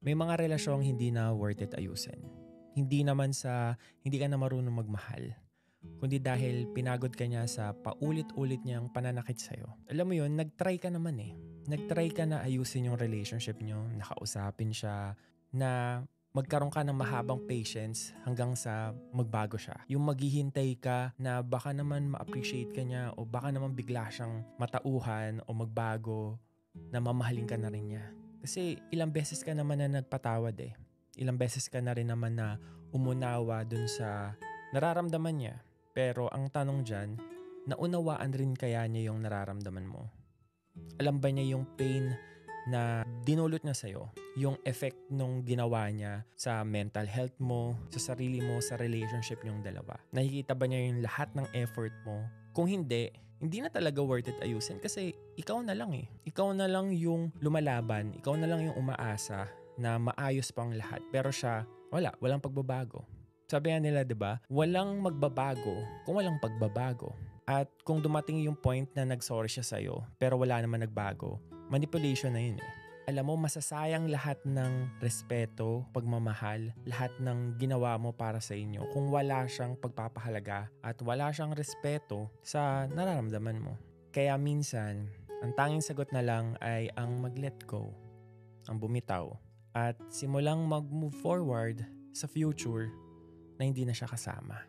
May mga relasyong hindi na worth it ayusin. Hindi naman sa hindi ka na marunong magmahal, kundi dahil pinagod ka niya sa paulit-ulit niyang pananakit sa'yo. Alam mo yun, nag-try ka naman eh. Nag-try ka na ayusin yung relationship niyo, nakausapin siya, na magkaroon ka ng mahabang patience hanggang sa magbago siya. Yung maghihintay ka na baka naman ma-appreciate ka niya o baka naman bigla siyang matauhan o magbago na mamahalin ka na rin niya. Kasi ilang beses ka naman na nagpatawad eh. Ilang beses ka na rin naman na umunawa dun sa nararamdaman niya. Pero ang tanong dyan, naunawaan rin kaya niya yung nararamdaman mo? Alam ba niya yung pain na dinulot niya sa'yo? Yung effect nung ginawa niya sa mental health mo, sa sarili mo, sa relationship niyong dalawa? Nakikita ba niya yung lahat ng effort mo? Kung hindi, hindi na talaga worth it ayusin kasi ikaw na lang eh. Ikaw na lang yung lumalaban, ikaw na lang yung umaasa na maayos pang lahat. Pero siya, wala, walang pagbabago. Sabi nila, 'di ba? Walang magbabago kung walang pagbabago. At kung dumating yung point na nagsorry siya sa'yo, pero wala naman nagbago, manipulation na yun eh. Alam mo, masasayang lahat ng respeto, pagmamahal, lahat ng ginawa mo para sa inyo kung wala siyang pagpapahalaga at wala siyang respeto sa nararamdaman mo. Kaya minsan, ang tanging sagot na lang ay ang mag-let go, ang bumitaw, at simulang mag-move forward sa future na hindi na siya kasama.